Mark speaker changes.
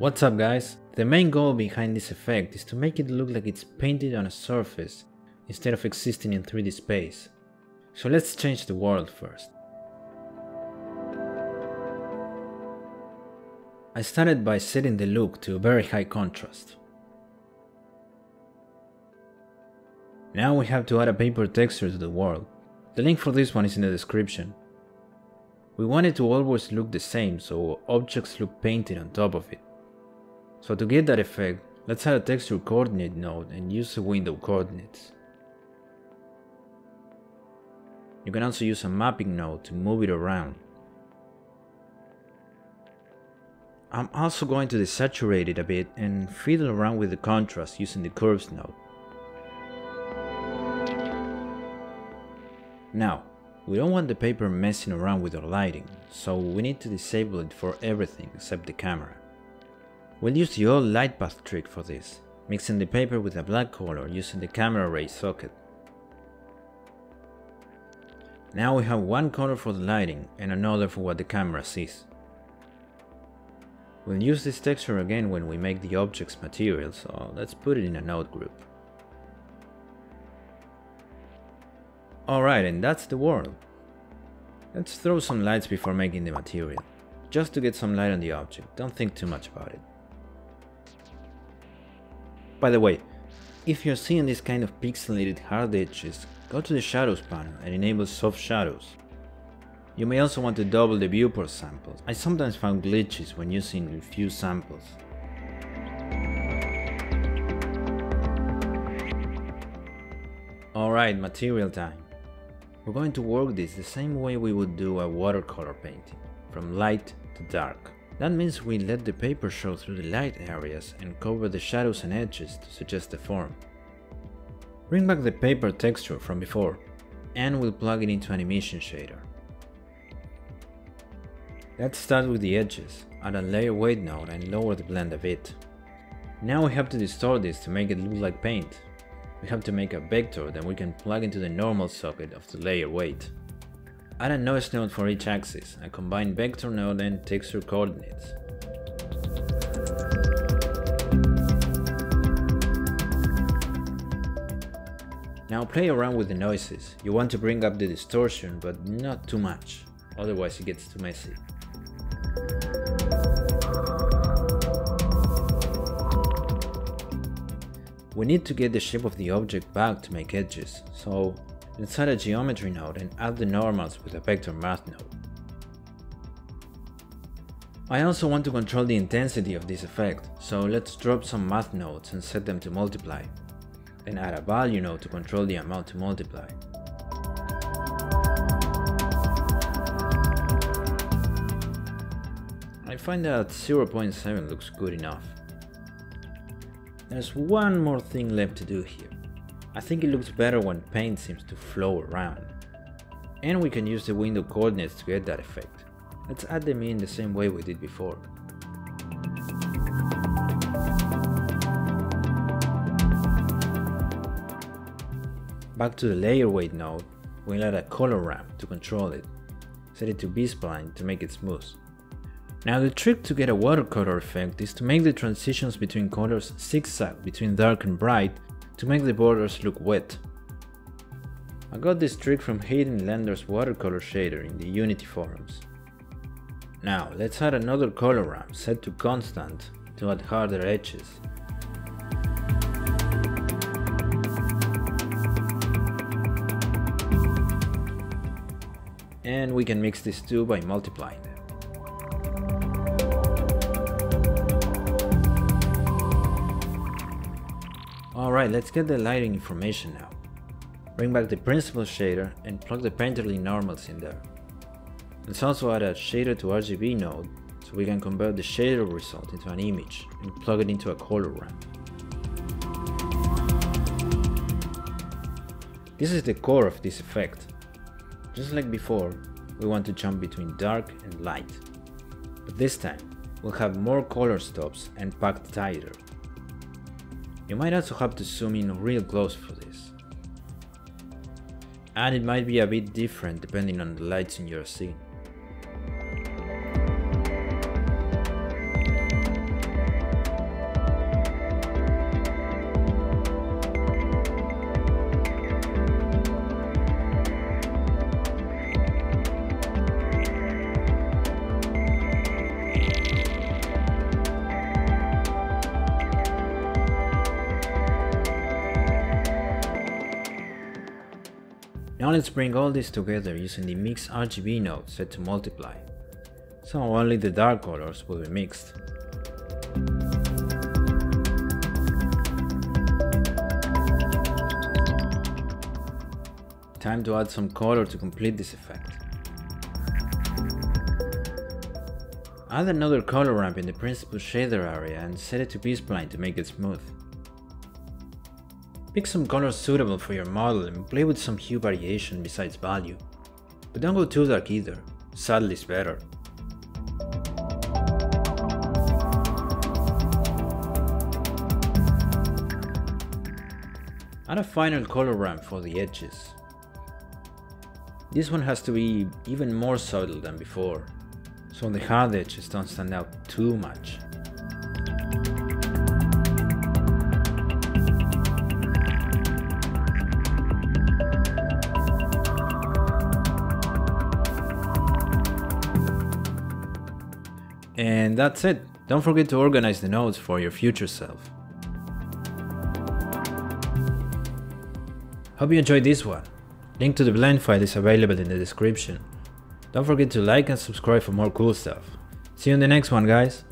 Speaker 1: What's up guys? The main goal behind this effect is to make it look like it's painted on a surface instead of existing in 3D space. So let's change the world first. I started by setting the look to very high contrast. Now we have to add a paper texture to the world. The link for this one is in the description. We want it to always look the same, so objects look painted on top of it. So to get that effect, let's add a texture coordinate node and use the window coordinates. You can also use a mapping node to move it around. I'm also going to desaturate it a bit and fiddle around with the contrast using the curves node. Now, we don't want the paper messing around with our lighting, so we need to disable it for everything except the camera. We'll use the old light path trick for this, mixing the paper with a black color using the camera ray socket. Now we have one color for the lighting and another for what the camera sees. We'll use this texture again when we make the object's material, so let's put it in a node group. Alright, and that's the world. Let's throw some lights before making the material, just to get some light on the object, don't think too much about it. By the way, if you're seeing this kind of pixelated hard edges, go to the shadows panel and enable soft shadows. You may also want to double the viewport samples. I sometimes found glitches when using few samples. Alright, material time. We're going to work this the same way we would do a watercolor painting, from light to dark. That means we let the paper show through the light areas and cover the shadows and edges to suggest the form. Bring back the paper texture from before, and we'll plug it into an emission shader. Let's start with the edges, add a layer weight node and lower the blend a bit. Now we have to distort this to make it look like paint, we have to make a vector that we can plug into the normal socket of the layer weight. Add a noise node for each axis, a combine vector node and texture coordinates. Now play around with the noises. You want to bring up the distortion, but not too much, otherwise it gets too messy. We need to get the shape of the object back to make edges, so let's a geometry node and add the normals with a vector math node. I also want to control the intensity of this effect, so let's drop some math nodes and set them to multiply. Then add a value node to control the amount to multiply. I find that 0.7 looks good enough. There's one more thing left to do here. I think it looks better when paint seems to flow around. And we can use the window coordinates to get that effect. Let's add them in the same way we did before. Back to the layer weight node, we'll add a color ramp to control it. Set it to B-spline to make it smooth. Now the trick to get a watercolor effect is to make the transitions between colors zigzag between dark and bright to make the borders look wet. I got this trick from Hayden Lander's watercolor shader in the Unity forums. Now let's add another color ramp set to constant to add harder edges. And we can mix these two by multiplying Alright, let's get the lighting information now. Bring back the principled shader and plug the painterly normals in there. Let's also add a shader to RGB node so we can convert the shader result into an image and plug it into a color ramp. This is the core of this effect. Just like before, we want to jump between dark and light. But this time, we'll have more color stops and packed tighter you might also have to zoom in real close for this. And it might be a bit different depending on the lights in your scene. Now let's bring all this together using the mix RGB node set to multiply. So only the dark colors will be mixed. Time to add some color to complete this effect. Add another color ramp in the principled shader area and set it to B-spline to make it smooth. Pick some colors suitable for your model and play with some hue variation besides value. But don't go too dark either, subtle is better. Add a final color ramp for the edges. This one has to be even more subtle than before, so the hard edges don't stand out too much. And that's it. Don't forget to organize the nodes for your future self. Hope you enjoyed this one. Link to the blend file is available in the description. Don't forget to like and subscribe for more cool stuff. See you in the next one guys!